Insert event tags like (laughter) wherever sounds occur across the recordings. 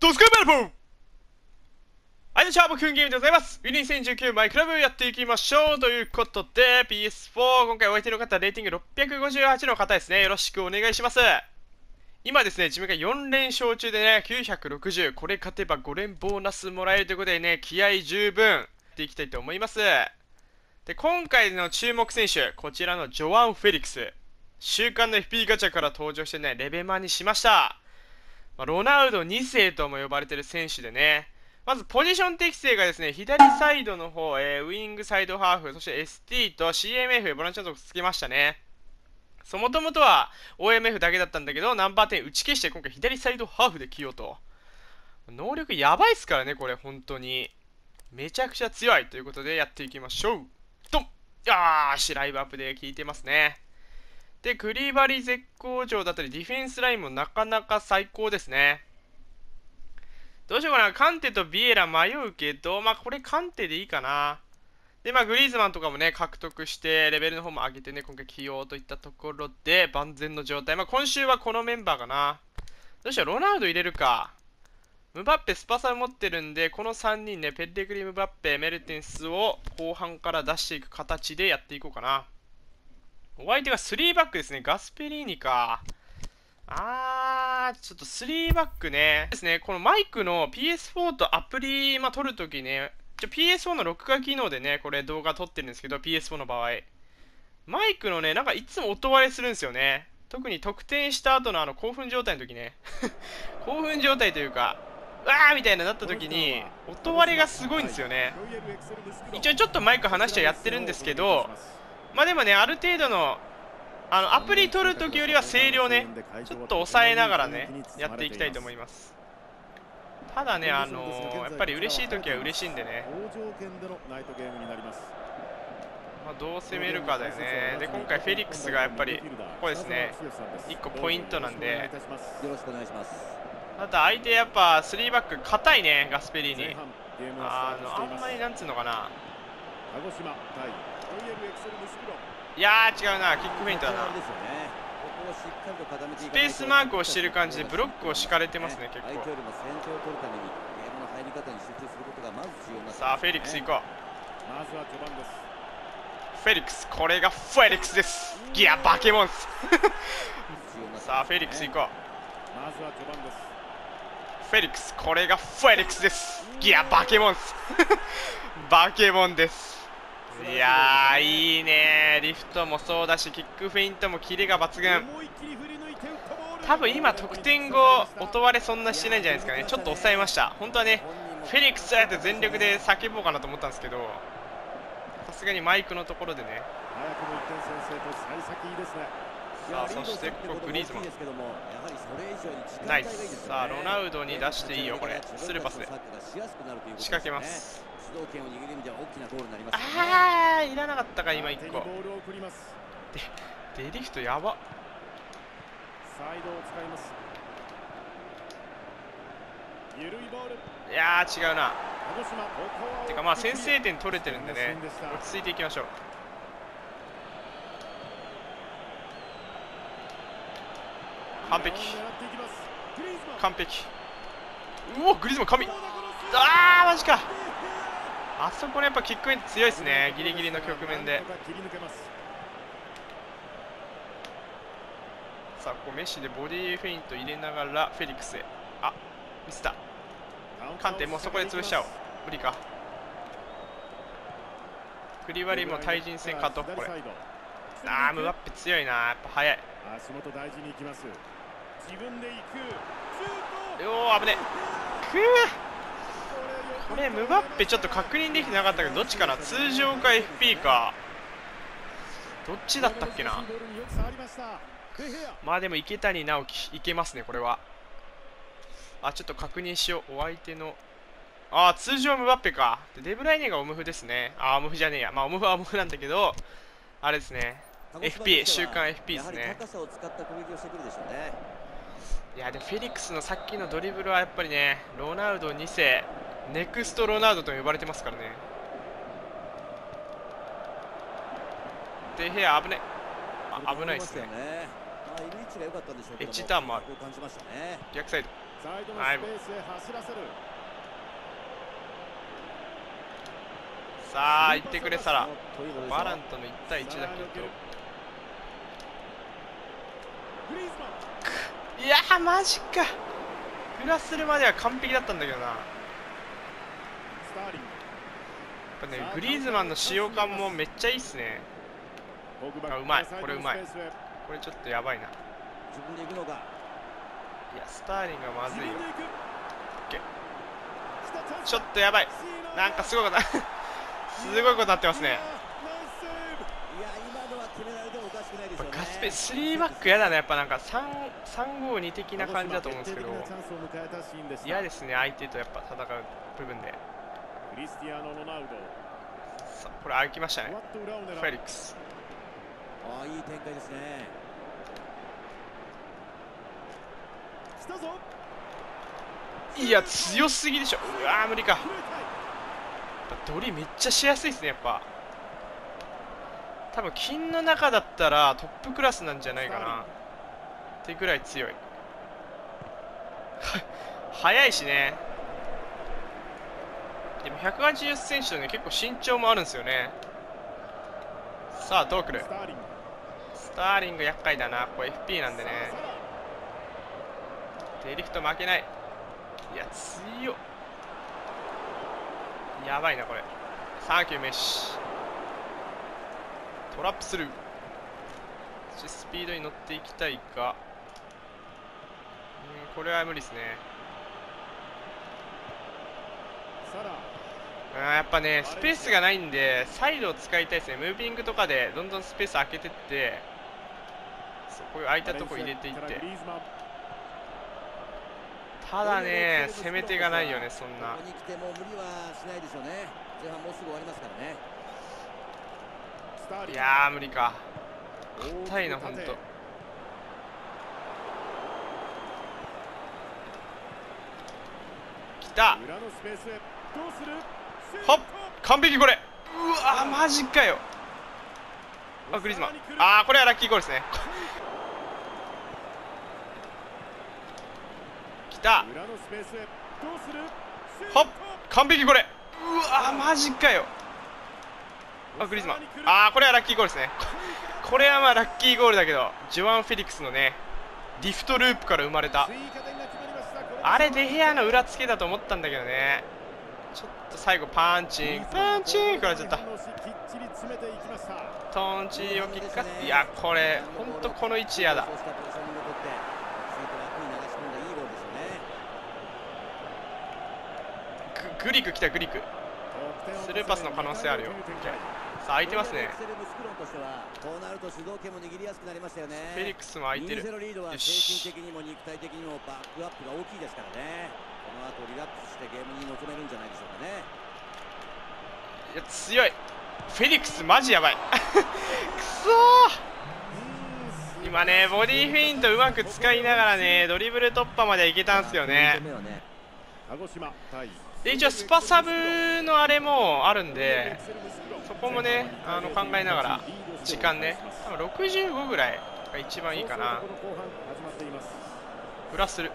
ドスカベルポーはい、どうも、くんゲームでございます。ウィリン2019マイクラブやっていきましょう。ということで、PS4、今回お相手の方、レーティング658の方ですね。よろしくお願いします。今ですね、自分が4連勝中でね、960、これ勝てば5連ボーナスもらえるということでね、気合十分、やっていきたいと思います。で、今回の注目選手、こちらのジョアン・フェリックス。週刊の FP ガチャから登場してね、レベマンにしました。まあ、ロナウド2世とも呼ばれてる選手でね、まずポジション適性がですね、左サイドの方、えー、ウィングサイドハーフ、そして ST と CMF、ボランチャントつけましたね。そもともとは OMF だけだったんだけど、ナンバー10打ち消して今回左サイドハーフで起用と。能力やばいっすからね、これ、本当に。めちゃくちゃ強いということでやっていきましょう。ドンよーし、ライブアップで効いてますね。で、クリバリ絶好調だったり、ディフェンスラインもなかなか最高ですね。どうしようかな。カンテとビエラ迷うけど、まあこれカンテでいいかな。で、まあグリーズマンとかもね、獲得して、レベルの方も上げてね、今回起用といったところで、万全の状態。まあ今週はこのメンバーかな。どうしよう、ロナウド入れるか。ムバッペ、スパサ持ってるんで、この3人ね、ペッレグリムバッペ、メルテンスを後半から出していく形でやっていこうかな。お相手が3バックですね。ガスペリーニか。あー、ちょっと3バックね。ですね、このマイクの PS4 とアプリ、まあ、撮るときね、PS4 の録画機能でね、これ動画撮ってるんですけど、PS4 の場合。マイクのね、なんかいつも音割れするんですよね。特に得点した後のあの興奮状態の時ね。(laughs) 興奮状態というか、わーみたいななった時に、音割れがすごいんですよね。一応ちょっとマイク離しちゃやってるんですけど、まあでもね、ある程度の、あの、アプリ取るときよりは声量ね、ちょっと抑えながらね、やっていきたいと思います。ただね、あのー、やっぱり嬉しいときは嬉しいんでね。まあ、どう攻めるかだよね。で、今回フェリックスがやっぱり、ここですね、1個ポイントなんで。よろしくお願いします。あと相手やっぱ3バック硬いね、ガスペリーに。あの、あんまりなんつうのかな。いやー違うなキックフェイントだな。スペースマークをしてる感じでブロックを敷かれてますね結構。さあフェリックス行こう。フェリックスこれがフェリックスです。ギアバケモンスさあフェリックス行こう。フェリックスこれがフェリックスです。ギアバケモンスバケモンですいやーいいねリフトもそうだしキックフェイントもキレが抜群。多分今得点後音割れそんなしてないんじゃないですかね。ちょっと抑えました。本当はねフェリックスあえて全力で叫ぼうかなと思ったんですけどさすがにマイクのところでね。さあそしてここグリーズマン。ナイス。さあロナウドに出していいよこれ。スルーパスで。仕掛けます。主導権を握る意味では大きなゴールになります、ね、ああいらなかったか今1個。でデリフトやば。サイドを使います。いや違うな。てかまあ先制点取れてるんでね。落ち着いていきましょう完璧。完璧。うおグリズマン神。ああマジか。あそこのやっぱキックイン強いですね。ギリギリの局面で。さあここメッシでボディフェイント入れながらフェリックスへ。あミスったカンテもうそこで潰しちゃおう。無理か。クリバリも対人戦勝とこれ。あームバッペ強いな。やっぱ速い。足元大事に行きます自分で行く。よー危ねくー。これムバッペちょっと確認できてなかったけどどっちかな？通常か FP か。どっちだったっけな？まあでも池谷直樹いけますねこれは。あちょっと確認しよう。お相手の。あ通常ムバッペか。でデブライネがオムフですね。あオムフじゃねえや。まあオムフはオムフなんだけどあれですね。FP 週刊 FP ですねいやでフェリックスのさっきのドリブルはやっぱりねロナウド2世ネクストロナウドと呼ばれてますからね。で部屋危ねあ危ないですね。エッジターンもある。逆サイド。サイドのスペースへ走らせる。さあ行ってくれサラ。バランとの1対1だけどいやーマジか。フラするまでは完璧だったんだけどな。やっぱねグリーズマンの使用感もめっちゃいいっすね。あうまい。これうまい。これちょっとやばいな。い自分で行くのか。やスターリングはまずいよ。ちょっとやばい。なんかすごいこと。な (laughs) すごいことなってますねスペ3バックやだなやっぱなんか352的な感じだと思うんですけど嫌ですね相手とやっぱ戦う部分で。クリスティアーノ・ロナウド。さこれ歩きましたね。フェリックス。ああいい展開ですね。いや強すぎでしょ。うわー無理か。ドリめっちゃしやすいですねやっぱ多分金の中だったらトップクラスなんじゃないかな。ってぐらい強い。(laughs) は速いしね。でも180センチとね結構身長もあるんですよね。さあどう来るスターリング厄介だな。これ FP なんでね。デリフト負けない。いや強っ。やばいなこれ。サンキューメッシ。トラップする。そしてスピードに乗っていきたいか。うんこれは無理ですね。あやっぱねスペースがないんでサイドを使いたいですね。ムービングとかでどんどんスペース空けてってそうこういう空いたとこ入れていって。ただね攻め手がないよねそんなここに来ても無理はしないでしょうね前半もうすぐ終わりますからねいやー無理か。硬いなほんと。縦来た。ほっ完璧これ。うわマジかよ。あグリーズマンあーこれはラッキーゴールですね。来た。ほっ完璧これ。うわマジかよあグリーズマン。あーこれはラッキーゴールですね。これはまあラッキーゴールだけどジョアン・フェリックスのねリフトループから生まれた。あれデヘアの裏付けだと思ったんだけどね。ちょっと最後パンチンパンチン食らっちゃった。トンチーをキックいやこれほんとこの位置やだ。ググリク来たグリク。スルーパスの可能性あるよ。さあ空いてますね。こうなると主導権も握りやすくなりましたよね。フェリックスも空いてる。2-0リードはよ精し神的にも肉体的にもバックアップが大きいですからね。この後リラックスしてゲームに臨めるんじゃないでしょうかね。いや強い。フェリックスマジやばい。(laughs) くそー。今ねボディフェイントうまく使いながらねドリブル突破まではいけたんすよね鹿児島対で一応スパサブのあれもあるんでそこもねあの考えながら時間ね多分65ぐらいが一番いいかな。プラスする。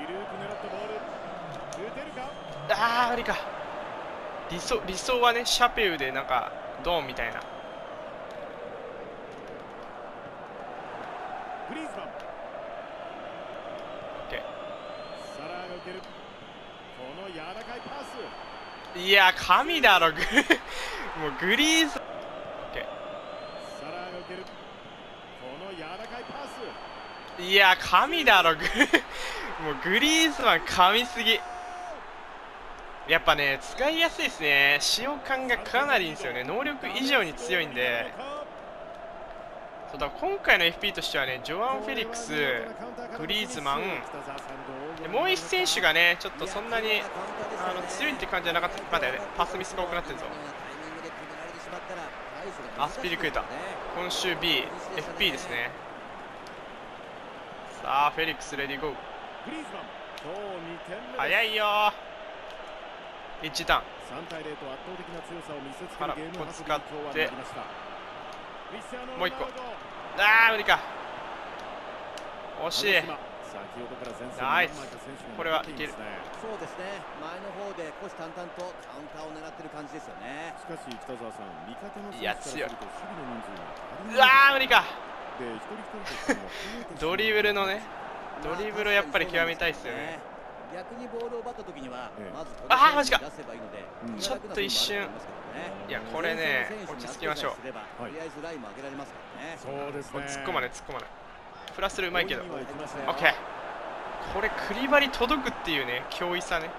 ゆるーく狙ったボールあー無理か。理想理想はねシャペウでなんかドーンみたいな。グリーズマン OK サラーが受けるこの柔らかいや神だろ。グ (laughs) もうグリーズいや神だろ。グ (laughs) もうグリーズマン神すぎ。やっぱね使いやすいですね。使用感がかなりいいんですよね。能力以上に強いんで。そうだ今回の FP としてはねジョアン・フェリックスグリーズマン。でもう一選手がねちょっとそんなにあの強いって感じじゃなかった。まだね。パスミスが多くなってるぞ。アスピリクエタ今週 BFP ですね。さあフェリックスレディーゴー。早いよ。1ターン3対0と圧倒的な強さを見せつけ腹るゲーム運びにここ使って。もう一個。ロナウドあ無理か。惜しい。鹿児島先ほどから前線にナイス。これはいますねそうですね。前の方で虎視眈々とカウンターを狙ってる感じですよね。しかし北澤さん味方の選いや手からすると守備の人数が足りうわー無理かドリブルのねドリブルをやっぱり極めたいっすよね。逆にボールを奪った時にはええ。まずあーマジか。出せばいいのでうん。気が楽なちょっと一瞬いやこれね落ち着きましょう。とりあえずラインも上げられますからね。そうですね。突っ込まない突っ込まないプラスルうまいけど。オッケーこれクリバリ届くっていうね脅威さね。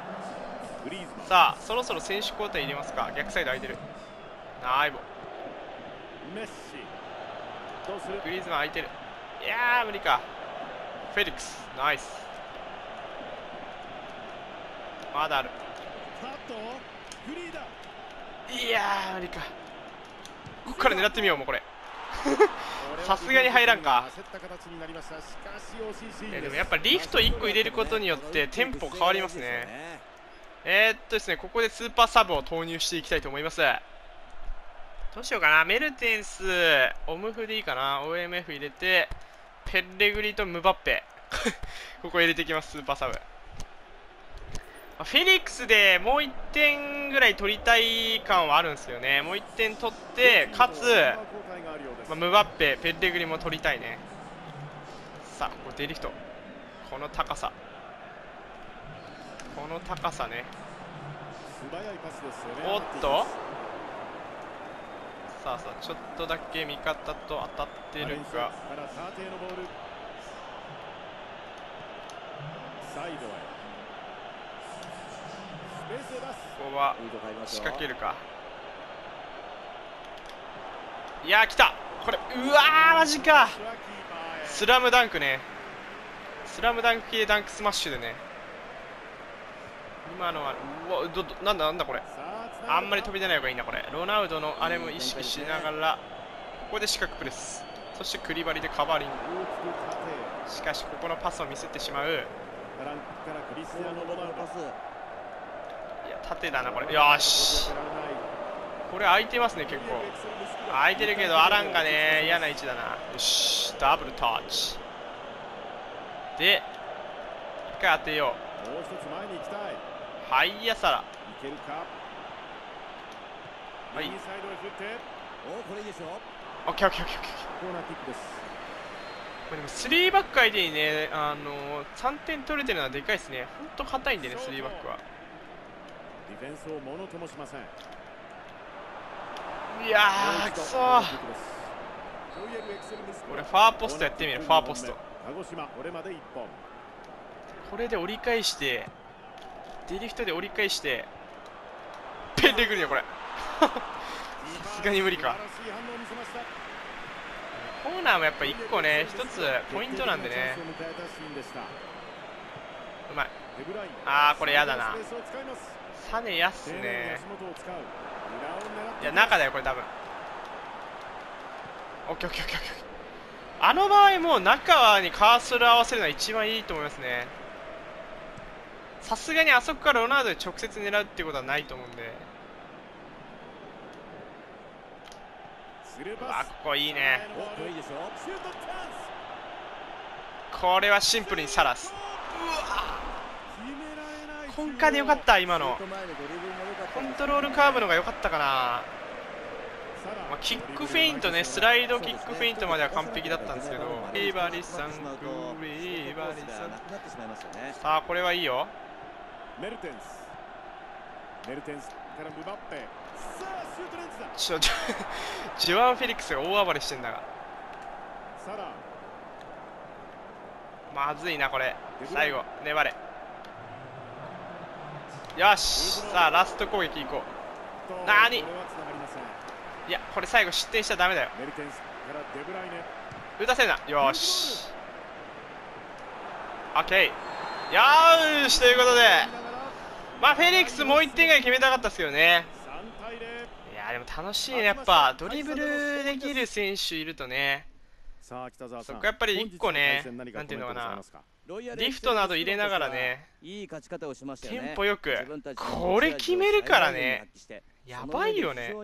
さあそろそろ選手交代入れますか。逆サイド空いてる。ナイボメッシ。どうする？グリーズマン空いてる。いやー無理か。フェリックス。ナイス。まだある。いやー無理か。ここから狙ってみようもうこれさすがに入らんか。焦った形になりましたしかし OCC えでもやっぱリフト1個入れることによってテンポ変わりますね。えー、っとですねここでスーパーサブを投入していきたいと思います。どうしようかな。メルテンスオムフでいいかな。OMF 入れてペッレグリとムバッペ。(laughs) ここ入れていきますスーパーサブ。まあフェリックスでもう1点ぐらい取りたい感はあるんですよね。もう1点取ってかつ、まあ、ムバッペペッレグリも取りたいね。さあここデリフトこの高さ。この高さね。素早いパスですよね。おっと。さあさあちょっとだけ味方と当たってるが。から縦のボール。サイドへ。スペースを出す。ここは仕掛けるか。いやー来たこれうわーマジか。スラムダンクね。スラムダンク系ダンクスマッシュでね。今のはうわどどなんだなんだこれ。さあんまり飛び出ない方がいいなこれ。ロナウドのあれも意識しながらここで四角プレス。そしてクリバリでカバーリン。グしかしここのパスをミスってしまう。いや縦だなこれ。よーしこれ空いてますね結構。空いてるけどアランがね。嫌な位置だな。よし。ダブルタッチ。で一回当てよもう一つ前に行きたい。うはいやさらいけるか？はい。右サイドへ振って。おこれいいでしょ。オッケーオッケーオッケーオッケーコーナーキックです。これでも3バック相手にねあの3点取れてるのはでかいですね。ほんと硬いんでね3バックは。ディフェンスをものともしませんいやーくそー。これファーポストやってみるファーポスト。これまで1本。これで折り返してデリフトで折り返してペンでくるよこれ。さすがに無理か。コーナーもやっぱ1個ね1つポイントなんでね。うまい。あーこれやだな。サネやっすねいや中だよこれ多分。オッケーオッケーオッケーオッケー。あの場合もう中にカーソル合わせるのは一番いいと思いますね。さすがにあそこからロナウドで直接狙うっていうことはないと思うんで。スルーうわパスここいいね。これはシンプルにサラス。決められないコンカでよかった今の。コントロールカーブのが良かったかな、まあ、キックフェイントねスライドキックフェイントまでは完璧だったんですけど。リバリさんクリバリさん。さあこれはいいよ。メルテンス。メルテンスからムバッペ。さあシュートレンズだ。ちょちょジョアン・フェリックスが大暴れしてんだが。まずいなこれ。最後粘れよし。さあラスト攻撃いこう。いやこれ最後失点しちゃダメだよ。打たせるな。よし。オッケー。よーしということで。まあフェリックスもう1点ぐらい決めたかったですけどね。3対0いやーでも楽しいね。やっぱドリブルできる選手いるとね。そこやっぱり一個ねなんていうのか？なリフトなど入れながらねいい勝ち方をしまテンポよくこれ決めるからねやばいよね。こ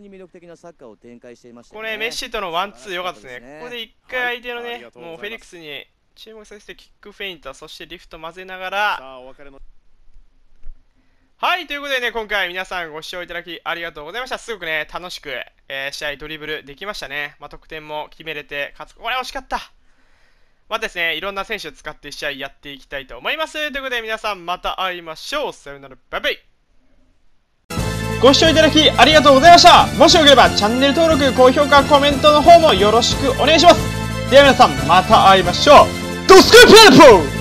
れメッシとのワンツー良かったですね。ここで一回相手のねもうフェリックスに注目させてキックフェイント、そしてリフト混ぜながら、はい、ということでね、今回皆さんご視聴いただきありがとうございました。すごくね、楽しく、えー試合ドリブルできましたね。まあ、得点も決めれて、かつ、これ惜しかった。まあですね、いろんな選手を使って試合やっていきたいと思います。ということで皆さんまた会いましょう。さよなら、バイバイ。ご視聴いただきありがとうございました。もしよければチャンネル登録、高評価、コメントの方もよろしくお願いします。では皆さんまた会いましょう。ドスクープレポー